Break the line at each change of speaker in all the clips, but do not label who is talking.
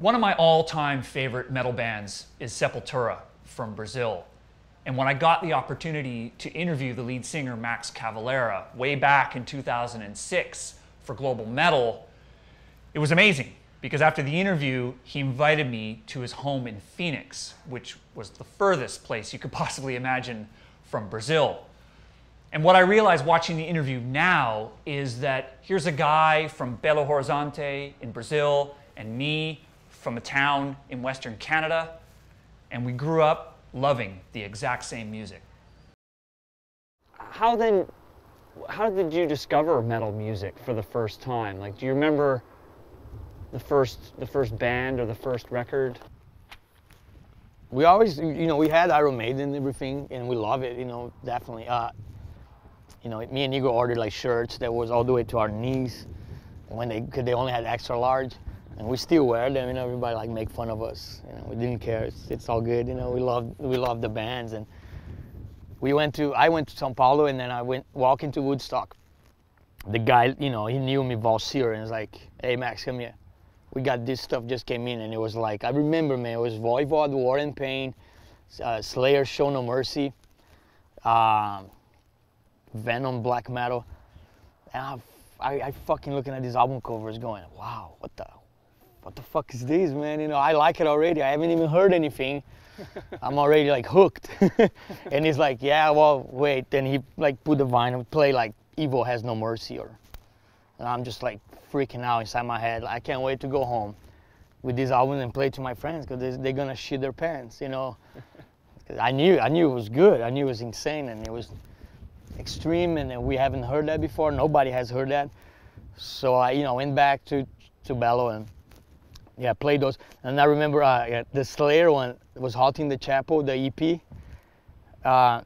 One of my all time favorite metal bands is Sepultura from Brazil. And when I got the opportunity to interview the lead singer Max Cavalera way back in 2006 for Global Metal, it was amazing because after the interview, he invited me to his home in Phoenix, which was the furthest place you could possibly imagine from Brazil. And what I realized watching the interview now is that here's a guy from Belo Horizonte in Brazil and me from a town in Western Canada, and we grew up loving the exact same music.
How then, how did you discover metal music for the first time? Like, do you remember the first, the first band or the first record?
We always, you know, we had Iron Maiden and everything, and we love it, you know, definitely. Uh, you know, me and Igor ordered like shirts that was all the way to our knees when they, cause they only had extra large and we still wear them. You know, everybody like make fun of us. You know, we didn't care. It's, it's all good. You know, we love we love the bands, and we went to I went to São Paulo, and then I went walking to Woodstock. The guy, you know, he knew me Walcir, and was like, "Hey Max, come here. We got this stuff just came in," and it was like I remember, man, it was Voivod, War and Pain, uh, Slayer, Show No Mercy, uh, Venom, Black Metal, and I, I, I fucking looking at these album covers, going, "Wow, what the what the fuck is this, man? You know, I like it already. I haven't even heard anything. I'm already like hooked. and he's like, yeah, well, wait. Then he like put the vinyl, play like Evil Has No Mercy, or, and I'm just like freaking out inside my head. I can't wait to go home with this album and play to my friends because they're gonna shit their pants, you know. I knew, I knew it was good. I knew it was insane, and it was extreme, and we haven't heard that before. Nobody has heard that. So I, you know, went back to to Belo and yeah, played those. And I remember uh, yeah, the Slayer one was Haunting the Chapel, the EP. Uh,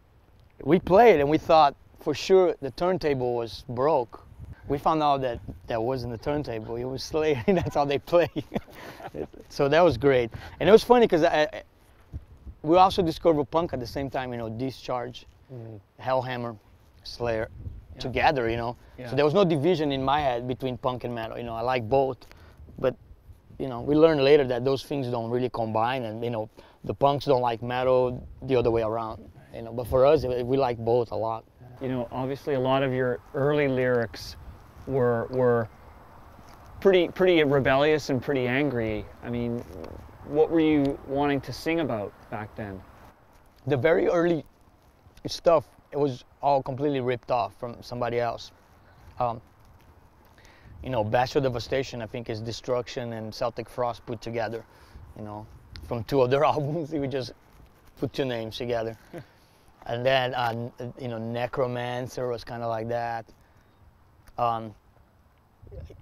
we played and we thought for sure the turntable was broke. We found out that that wasn't the turntable, it was Slayer, that's how they play. so that was great. And it was funny because we also discovered punk at the same time, you know, Discharge, mm. Hellhammer, Slayer, yeah. together, you know. Yeah. So there was no division in my head between punk and metal, you know, I like both. But you know, we learned later that those things don't really combine, and you know, the punks don't like metal the other way around. You know, but for us, we like both a lot.
You know, obviously, a lot of your early lyrics were were pretty pretty rebellious and pretty angry. I mean, what were you wanting to sing about back then?
The very early stuff, it was all completely ripped off from somebody else. Um, you know, Bestial Devastation, I think, is Destruction and Celtic Frost put together, you know, from two of their albums. We just put two names together. and then, uh, you know, Necromancer was kind of like that. Um,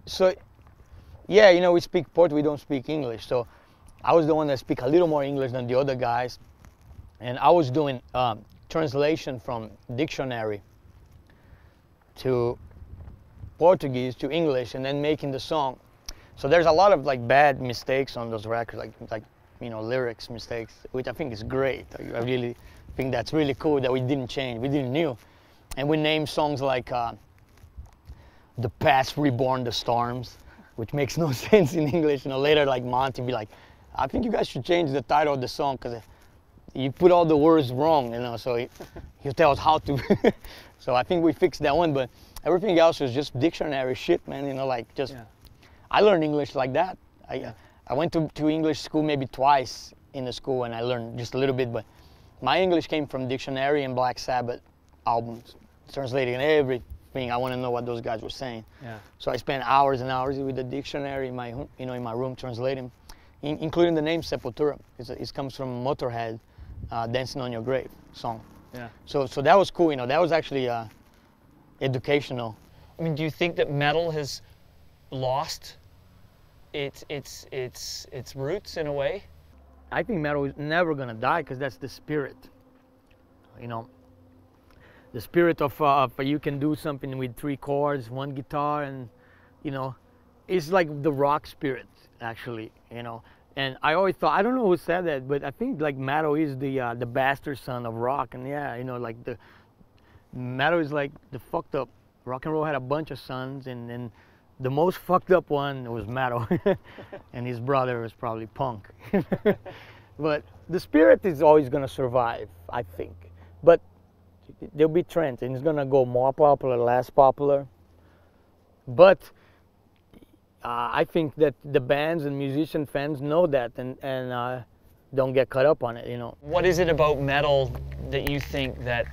so, yeah, you know, we speak Port, we don't speak English. So I was the one that speak a little more English than the other guys. And I was doing um, translation from dictionary to Portuguese to English and then making the song. So there's a lot of like bad mistakes on those records, like like you know lyrics mistakes, which I think is great. I, really think that's really cool that we didn't change, we didn't new, and we named songs like uh, "The Past Reborn the Storms," which makes no sense in English. You know, later like Monte be like, I think you guys should change the title of the song because you put all the words wrong. You know, so he, he'll tell us how to. so I think we fixed that one, but Everything else was just dictionary shit, man. You know, like just. Yeah. I learned English like that. I yeah. I went to, to English school maybe twice in the school, and I learned just a little bit. But my English came from dictionary and Black Sabbath albums, translating everything. I want to know what those guys were saying. Yeah. So I spent hours and hours with the dictionary in my you know in my room translating, in, including the name Sepultura. It's, it comes from Motorhead, uh, "Dancing on Your Grave" song. Yeah. So so that was cool. You know, that was actually. Uh, educational.
I mean, do you think that metal has lost its its its its roots in a way?
I think metal is never gonna die because that's the spirit. You know, the spirit of, uh, of you can do something with three chords, one guitar, and you know, it's like the rock spirit actually. You know, and I always thought I don't know who said that, but I think like metal is the uh, the bastard son of rock, and yeah, you know, like the metal is like the fucked up. Rock and roll had a bunch of sons, and then the most fucked up one was metal, and his brother was probably punk. but the spirit is always gonna survive, I think. But there'll be trends, and it's gonna go more popular, less popular. But uh, I think that the bands and musician fans know that, and and uh, don't get caught up on it. You know.
What is it about metal that you think that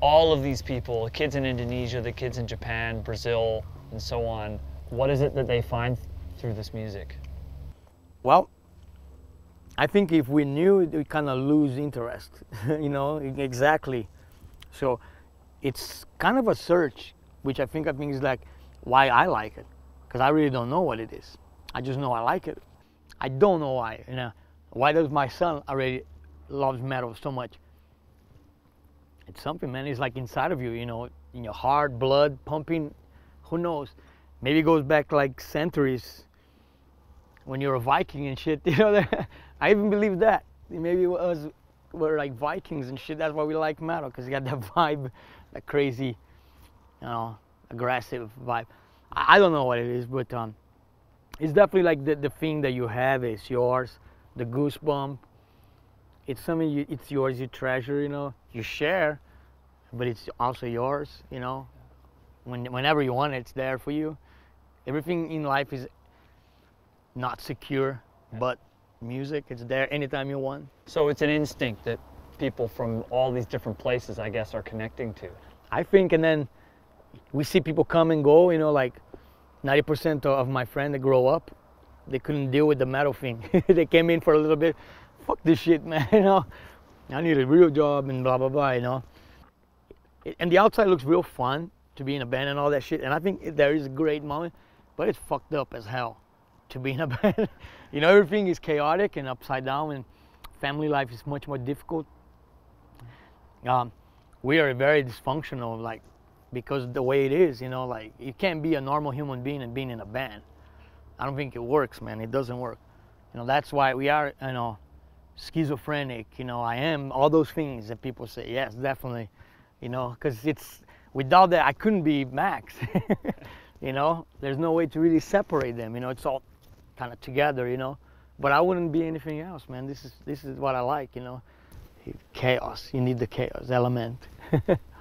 all of these people, the kids in Indonesia, the kids in Japan, Brazil, and so on, what is it that they find through this music?
Well, I think if we knew, we kind of lose interest. you know, exactly. So it's kind of a search, which I think I think is like why I like it, because I really don't know what it is. I just know I like it. I don't know why. You know, why does my son already loves metal so much? It's something, man. It's like inside of you. You know, in your heart, blood pumping. Who knows? Maybe it goes back like centuries when you're a Viking and shit. You know, I even believe that. Maybe it was we're like Vikings and shit. That's why we like metal because you got that vibe, that crazy, you know, aggressive vibe. I, I don't know what it is, but um, it's definitely like the, the thing that you have is yours. The goosebump. It's something you, it's yours. You treasure. You know, you share, but it's also yours. You know, when whenever you want it, it's there for you. Everything in life is not secure, but music, it's there anytime you want.
So it's an instinct that people from all these different places, I guess, are connecting to.
I think, and then we see people come and go. You know, like 90% of my friends that grow up, they couldn't deal with the metal thing. they came in for a little bit, fuck this shit, man. You know, I need a real job and blah blah blah. You know, and the outside looks real fun to be in a band and all that shit. And I think there is a great moment, but it's fucked up as hell to be in a band. you know, everything is chaotic and upside down, and family life is much more difficult. Um, we are very dysfunctional, like because the way it is, you know, like you can't be a normal human being and being in a band. I don't think it works, man. It doesn't work. You know, that's why we are, you know, schizophrenic. You know, I am all those things that people say. Yes, definitely. You know, because it's without that I couldn't be Max. you know, there's no way to really separate them. You know, it's all kind of together, you know. But I wouldn't be anything else, man. This is this is what I like, you know. Chaos. You need the chaos element.